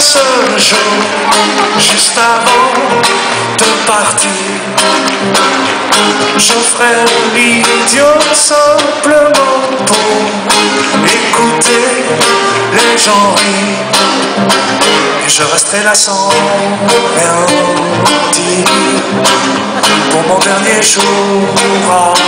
un seul jour, juste avant de partir. Je ferai l'idiot simplement pour écouter les gens rire. Et je resterai là sans rien dire pour mon dernier jour.